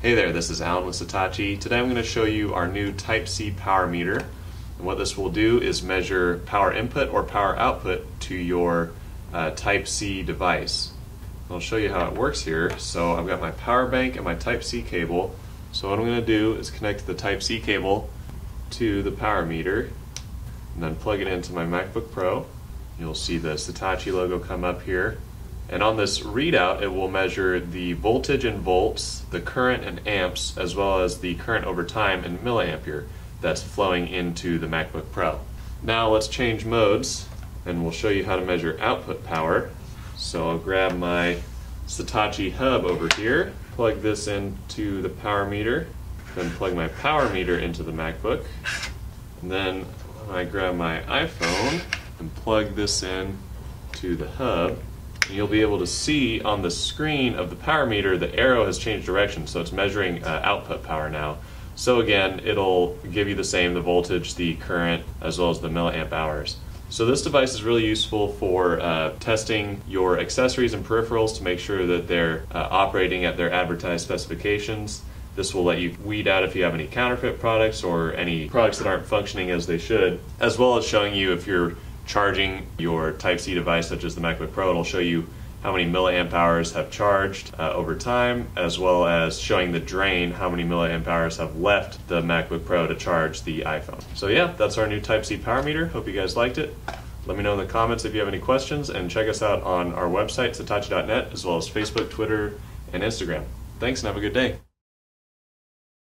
Hey there, this is Alan with Satechi. Today I'm going to show you our new Type-C power meter. And what this will do is measure power input or power output to your uh, Type-C device. I'll show you how it works here. So I've got my power bank and my Type-C cable. So what I'm going to do is connect the Type-C cable to the power meter and then plug it into my MacBook Pro. You'll see the Satechi logo come up here. And on this readout, it will measure the voltage in volts, the current in amps, as well as the current over time in milliampere that's flowing into the MacBook Pro. Now let's change modes and we'll show you how to measure output power. So I'll grab my Satechi hub over here, plug this into the power meter, then plug my power meter into the MacBook, and then I grab my iPhone and plug this in to the hub you'll be able to see on the screen of the power meter the arrow has changed direction, so it's measuring uh, output power now. So again, it'll give you the same, the voltage, the current, as well as the milliamp hours. So this device is really useful for uh, testing your accessories and peripherals to make sure that they're uh, operating at their advertised specifications. This will let you weed out if you have any counterfeit products or any products that aren't functioning as they should, as well as showing you if you're charging your Type-C device, such as the MacBook Pro, it'll show you how many milliamp hours have charged uh, over time, as well as showing the drain, how many milliamp hours have left the MacBook Pro to charge the iPhone. So yeah, that's our new Type-C power meter. Hope you guys liked it. Let me know in the comments if you have any questions, and check us out on our website, satechi.net, as well as Facebook, Twitter, and Instagram. Thanks, and have a good day.